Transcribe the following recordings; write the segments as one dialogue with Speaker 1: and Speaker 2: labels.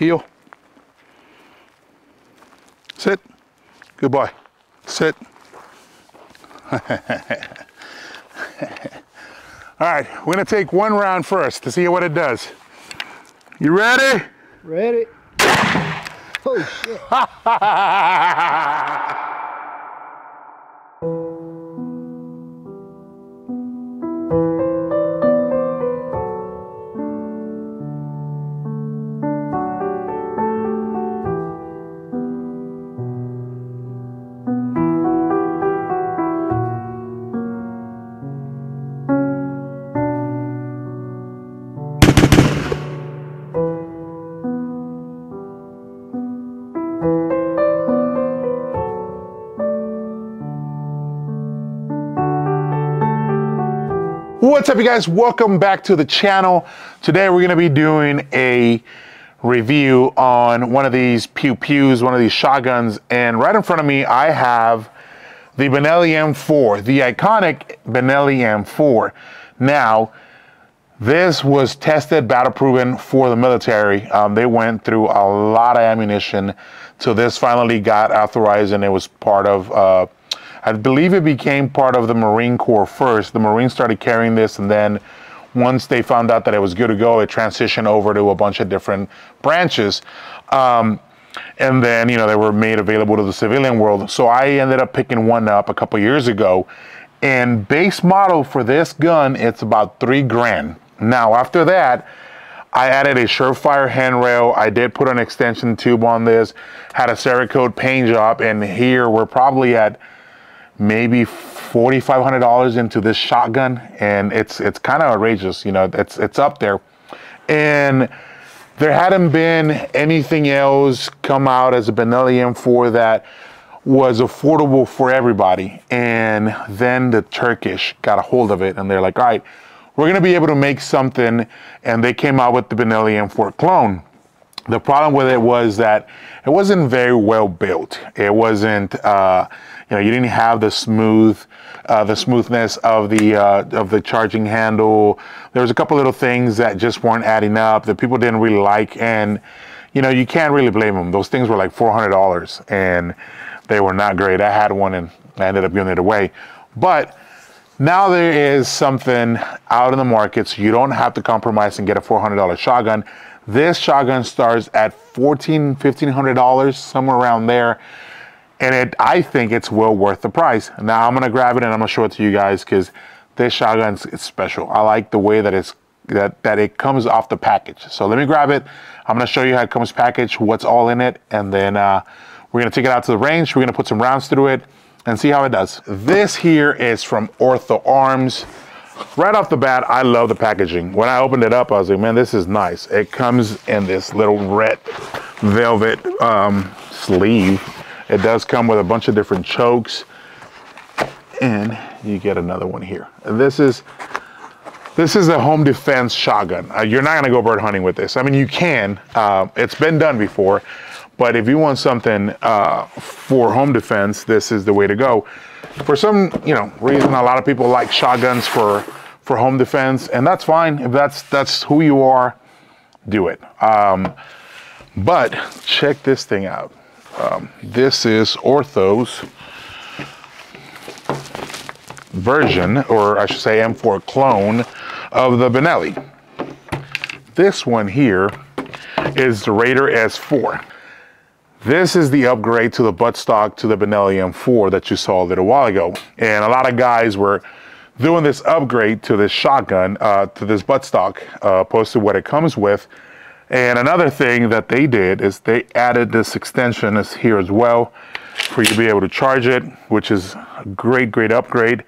Speaker 1: Heel. Sit. Good boy. Sit. All right, we're gonna take one round first to see what it does. You ready?
Speaker 2: Ready? Oh shit.
Speaker 1: What's up you guys? Welcome back to the channel. Today we're gonna be doing a review on one of these pew pews, one of these shotguns. And right in front of me, I have the Benelli M4, the iconic Benelli M4. Now, this was tested, battle proven for the military. Um, they went through a lot of ammunition till this finally got authorized and it was part of uh, I believe it became part of the Marine Corps first. The Marines started carrying this, and then once they found out that it was good to go, it transitioned over to a bunch of different branches. Um, and then, you know, they were made available to the civilian world. So I ended up picking one up a couple years ago. And base model for this gun, it's about three grand. Now, after that, I added a Surefire handrail. I did put an extension tube on this, had a Cerakote paint job, and here we're probably at maybe $4,500 into this shotgun and it's it's kind of outrageous, you know, it's it's up there. And there hadn't been anything else come out as a Benelli M4 that was affordable for everybody. And then the Turkish got a hold of it and they're like, all right, we're gonna be able to make something. And they came out with the Benelli M4 clone. The problem with it was that it wasn't very well built. It wasn't, uh, you know, you didn't have the smooth, uh, the smoothness of the uh, of the charging handle. There was a couple little things that just weren't adding up that people didn't really like, and you know, you can't really blame them. Those things were like four hundred dollars, and they were not great. I had one, and I ended up giving it away, but. Now there is something out in the market, so you don't have to compromise and get a $400 shotgun. This shotgun starts at $1,400, $1,500, somewhere around there and it I think it's well worth the price. Now I'm gonna grab it and I'm gonna show it to you guys because this shotgun is special. I like the way that it's that that it comes off the package. So let me grab it. I'm gonna show you how it comes packaged, what's all in it, and then uh, we're gonna take it out to the range. We're gonna put some rounds through it and see how it does. This here is from Ortho Arms. Right off the bat, I love the packaging. When I opened it up, I was like, man, this is nice. It comes in this little red velvet um, sleeve it does come with a bunch of different chokes and you get another one here. This is this is a home defense shotgun. Uh, you're not gonna go bird hunting with this. I mean, you can. Uh, it's been done before, but if you want something uh, for home defense, this is the way to go. For some, you know, reason, a lot of people like shotguns for for home defense, and that's fine. If that's that's who you are, do it. Um, but check this thing out. Um, this is Orthos version, or I should say M4 clone of the Benelli. This one here is the Raider S4. This is the upgrade to the buttstock to the Benelli M4 that you saw a little while ago. And a lot of guys were doing this upgrade to this shotgun, uh, to this buttstock, uh, opposed to what it comes with. And another thing that they did is they added this extension is here as well for you to be able to charge it, which is a great, great upgrade.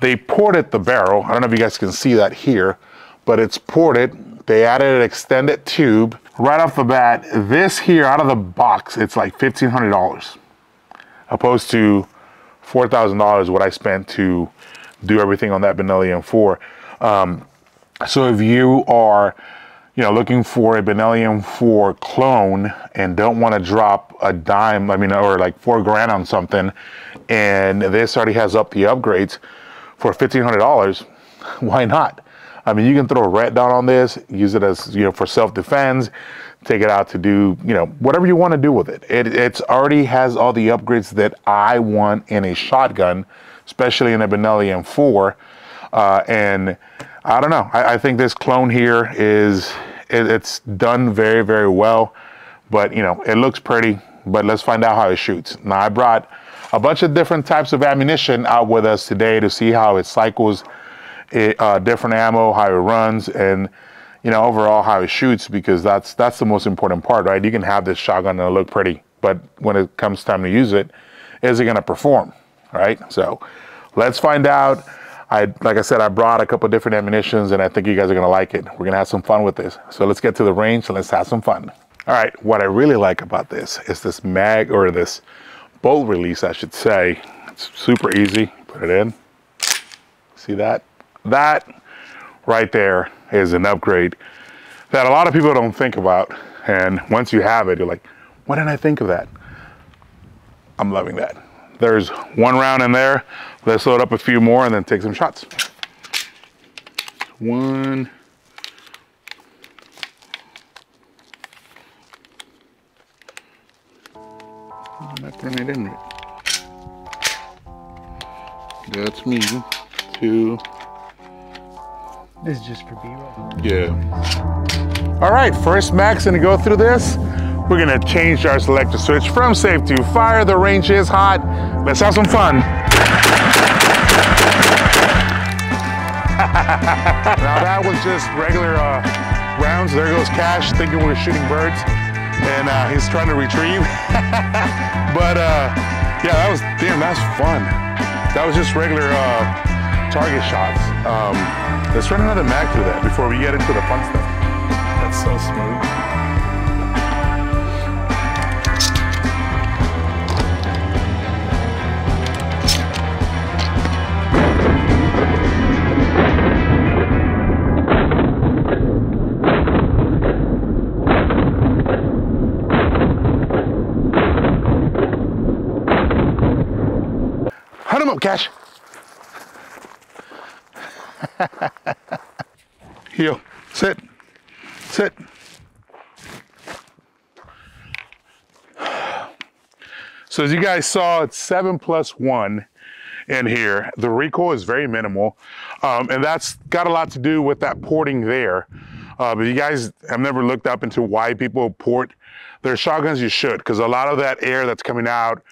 Speaker 1: They ported the barrel. I don't know if you guys can see that here, but it's ported. They added an extended tube. Right off the bat, this here out of the box, it's like $1,500 opposed to $4,000 what I spent to do everything on that Benelli M4. Um, so if you are you know, looking for a Benelli M4 clone and don't want to drop a dime, I mean, or like four grand on something, and this already has up the upgrades for $1,500, why not? I mean, you can throw a rat down on this, use it as, you know, for self-defense, take it out to do, you know, whatever you want to do with it. It it's already has all the upgrades that I want in a shotgun, especially in a Benelli M4. Uh, and I don't know. I, I, think this clone here is it, it's done very very well, but you know it looks pretty. But let's find out how it shoots. Now I brought a bunch of different types of ammunition out with us today to see how it cycles, it, uh, different ammo, how it runs, and you know, overall how it shoots because that's that's the most important part, right? You can have this shotgun and look pretty, but when it comes time to use it, is it going to perform, right? So let's find out. I like I said, I brought a couple different ammunitions, and I think you guys are to like it. We're to have some fun with this. So let's get to the range and let's have some fun. All right, what I really like about this is this mag or this bolt release, I should say. It's super easy. Put it in. See that? That right there is an upgrade that a lot of people don't think about. And once you have it, you're like, why didn't I think of that? I'm loving that. There's one round in there. Let's load up a few more and then take some shots. One. Not putting it in right. That's me. Two.
Speaker 2: This is just for B-roll.
Speaker 1: Yeah. All right, first Max gonna go through this. We're gonna change our selector switch from safe to fire. The range is hot. Let's have some fun. now that was just regular uh, rounds. There goes Cash thinking we're shooting birds and uh, he's trying to retrieve. but uh, yeah, that was, damn, that's fun. That was just regular uh, target shots. Um, Let's run another mag through that before we get into the fun stuff. That's so smooth. Sit. So as you guys saw, it's seven plus one in here. The recoil is very minimal. Um, and that's got a lot to do with that porting there. Uh, but you guys have never looked up into why people port their shotguns, you should, because a lot of that air that's coming out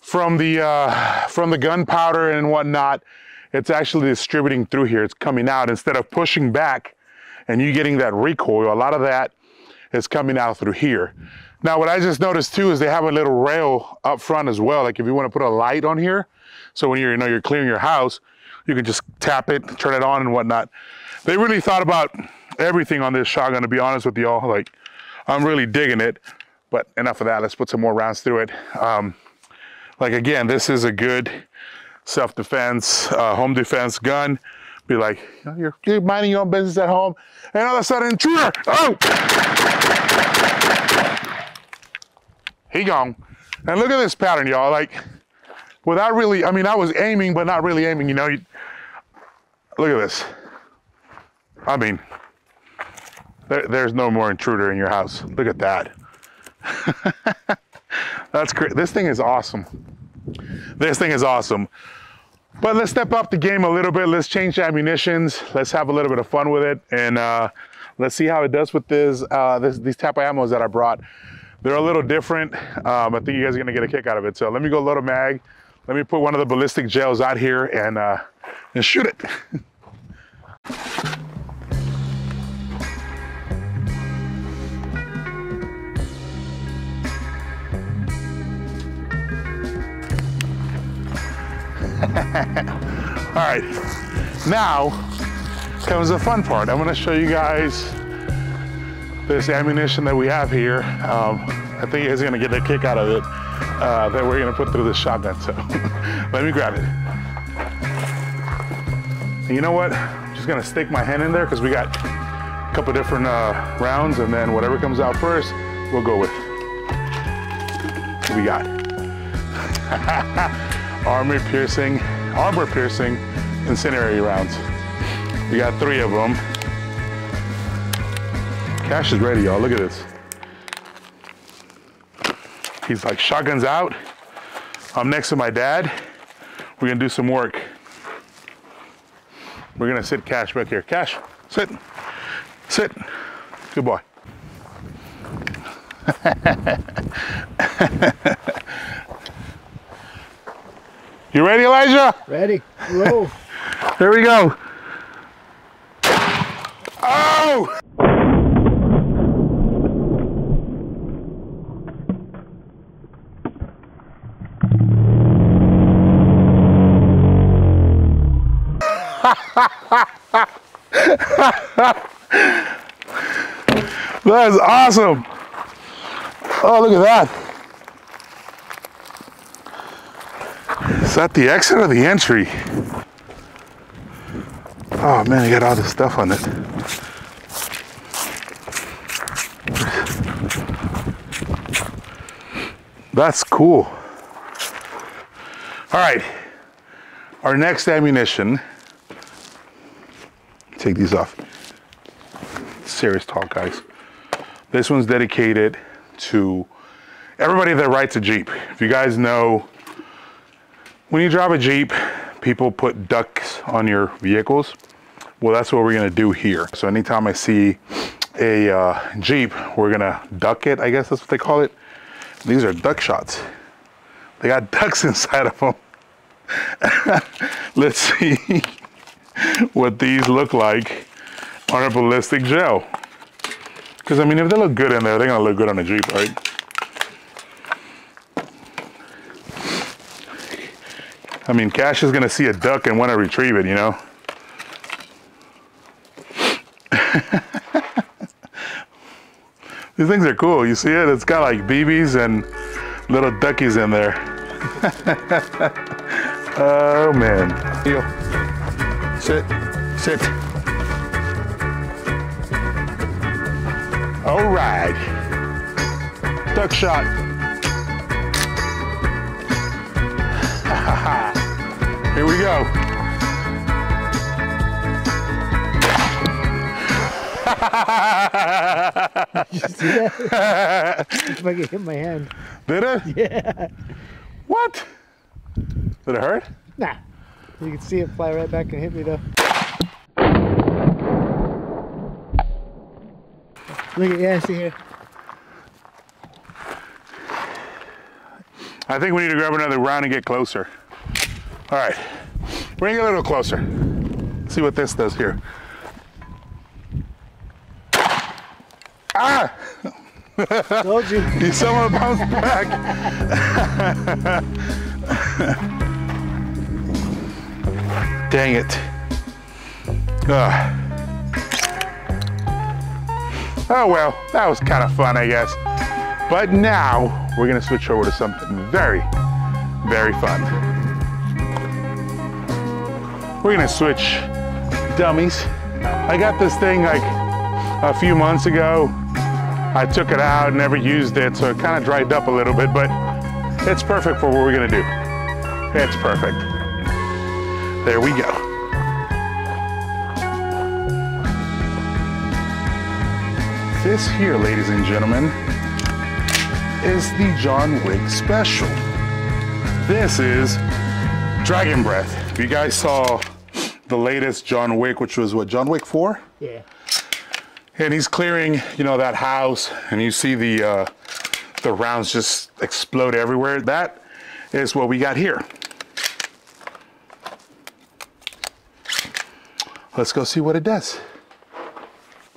Speaker 1: from the, uh, from the gunpowder and whatnot it's actually distributing through here. It's coming out instead of pushing back and you getting that recoil. A lot of that is coming out through here. Now, what I just noticed too is they have a little rail up front as well. Like if you want to put a light on here, so when you're, you know, you're clearing your house, you can just tap it, turn it on and whatnot. They really thought about everything on this shotgun, to be honest with y'all. Like, I'm really digging it, but enough of that. Let's put some more rounds through it. Um, like again, this is a good self-defense, uh, home defense gun. Be like, you're, you're minding your own business at home, and all of a sudden, intruder! Oh! He gone. And look at this pattern, y'all. Like, without really, I mean, I was aiming, but not really aiming, you know. You, look at this. I mean, there, there's no more intruder in your house. Look at that. That's great. This thing is awesome. This thing is awesome. But let's step up the game a little bit. Let's change the ammunitions. Let's have a little bit of fun with it. And uh, let's see how it does with this, uh, this, these Tapa ammos that I brought. They're a little different. Um, I think you guys are gonna get a kick out of it. So let me go load a mag. Let me put one of the ballistic gels out here and, uh, and shoot it. All right, now comes the fun part. I'm gonna show you guys this ammunition that we have here. Um, I think are gonna get a kick out of it uh, that we're gonna put through this shotgun. So let me grab it. And you know what? I'm just gonna stick my hand in there because we got a couple different uh, rounds and then whatever comes out first, we'll go with. What we got? armor piercing, armor piercing incendiary rounds. We got three of them. Cash is ready, y'all. Look at this. He's like, shotguns out. I'm next to my dad. We're gonna do some work. We're gonna sit Cash back here. Cash, sit. Sit. Good boy. you ready, Elijah?
Speaker 2: Ready? Roll.
Speaker 1: Here we go. Oh! that is awesome. Oh, look at that. Is that the exit or the entry? Oh man, you got all this stuff on it. That's cool. All right, our next ammunition. Take these off. Serious talk, guys. This one's dedicated to everybody that rides a Jeep. If you guys know, when you drive a Jeep, people put ducks on your vehicles. Well, that's what we're gonna do here. So anytime I see a uh, Jeep, we're gonna duck it, I guess that's what they call it. These are duck shots. They got ducks inside of them. Let's see what these look like on a ballistic gel. Because I mean, if they look good in there, they're gonna look good on a Jeep, right? I mean, Cash is gonna see a duck and wanna retrieve it, you know? These things are cool. You see it? It's got like BBs and little duckies in there. oh man. Heel. Sit. Sit. All right. Duck shot. We go.
Speaker 2: You see that? if I hit my hand.
Speaker 1: Did it?
Speaker 2: Yeah.
Speaker 1: What? Did it hurt?
Speaker 2: Nah. You can see it fly right back and hit me though. Look at yeah, see here.
Speaker 1: I think we need to grab another round and get closer. All right, bring it a little closer. See what this does here. Ah!
Speaker 2: Told you.
Speaker 1: You someone bounced back. Dang it. Ah. Oh well, that was kind of fun, I guess. But now we're gonna switch over to something very, very fun. We're gonna switch dummies. I got this thing like a few months ago. I took it out, never used it, so it kind of dried up a little bit, but it's perfect for what we're gonna do. It's perfect. There we go. This here, ladies and gentlemen, is the John Wick special. This is Dragon Breath. You guys saw the latest John Wick, which was what, John Wick 4?
Speaker 2: Yeah.
Speaker 1: and he's clearing, you know, that house, and you see the uh, the rounds just explode everywhere. That is what we got here. Let's go see what it does.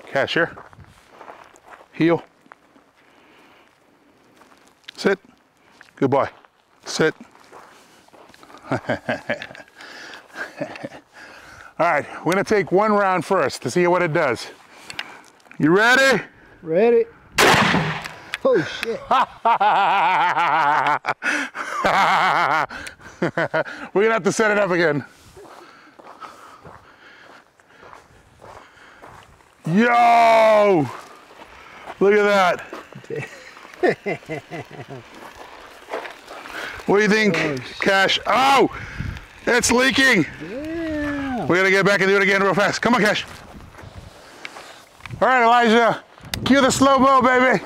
Speaker 1: Cashier, heel, sit, good boy, sit. All right, we're gonna take one round first to see what it does. You ready?
Speaker 2: Ready? Oh shit.
Speaker 1: We're gonna have to set it up again. Yo! Look at that. what do you think,
Speaker 2: Oh,
Speaker 1: Cash? Oh! It's leaking!
Speaker 2: Yeah.
Speaker 1: We gotta get back and do it again real fast. Come on, Cash. All right, Elijah. Cue the slow mo, baby.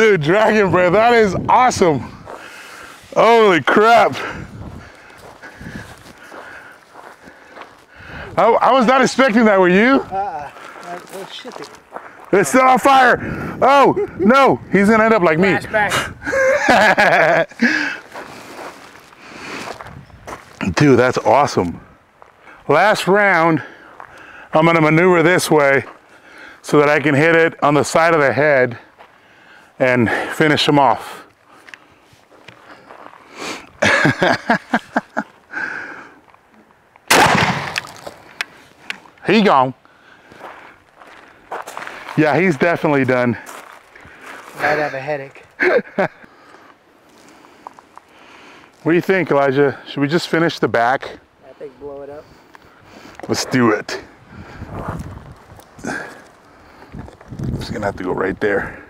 Speaker 1: Dude, dragon breath, that is awesome. Holy crap. I, I was not expecting that, were you?
Speaker 2: Uh, uh, oh shit.
Speaker 1: It's still on fire. Oh, no, he's gonna end up like me. Dude, that's awesome. Last round, I'm gonna maneuver this way so that I can hit it on the side of the head and finish him off. he gone. Yeah, he's definitely done.
Speaker 2: Might have a headache.
Speaker 1: What do you think, Elijah? Should we just finish the back?
Speaker 2: I think blow it up.
Speaker 1: Let's do it. I'm Just gonna have to go right there.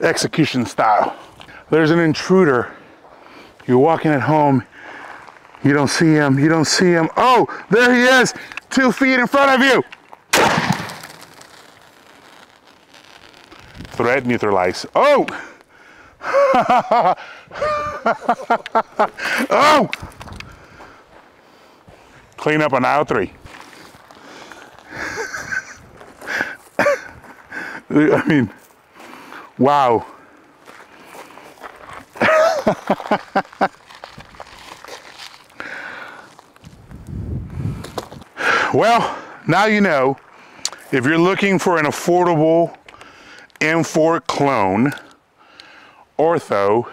Speaker 1: Execution style. There's an intruder. You're walking at home. You don't see him. You don't see him. Oh, there he is. Two feet in front of you. Threat neutralized. Oh! Oh! Clean up on aisle three. I mean, wow. well, now you know if you're looking for an affordable M4 clone, Ortho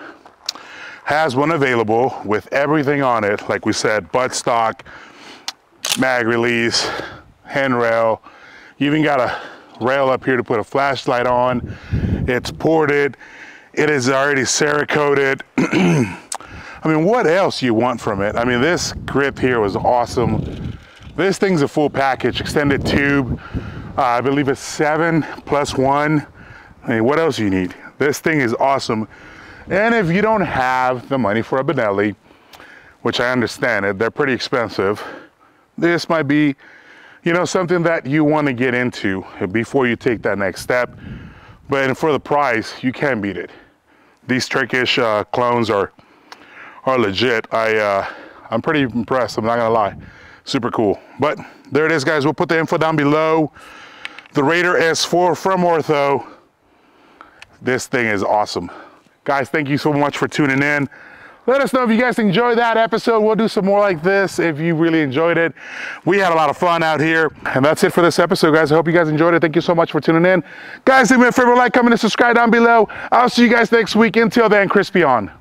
Speaker 1: has one available with everything on it. Like we said, buttstock, mag release, handrail. You even got a rail up here to put a flashlight on. It's ported. It is already Cerakoted. I mean, what else you want from it? I mean, this grip here was awesome. This thing's a full package, extended tube. Uh, I believe it's seven plus one. I mean, what else you need? This thing is awesome. And if you don't have the money for a Benelli, which I understand it, they're pretty expensive. This might be, you know, something that you want to get into before you take that next step. But for the price, you can't beat it. These Turkish uh, clones are are legit. I uh, I'm pretty impressed. I'm not gonna lie, super cool. But there it is, guys. We'll put the info down below. The Raider S4 from Ortho. This thing is awesome. Guys, thank you so much for tuning in. Let us know if you guys enjoyed that episode. We'll do some more like this if you really enjoyed it. We had a lot of fun out here. And that's it for this episode, guys. I hope you guys enjoyed it. Thank you so much for tuning in. Guys, leave me a favor, like, comment, and subscribe down below. I'll see you guys next week. Until then, crispy on.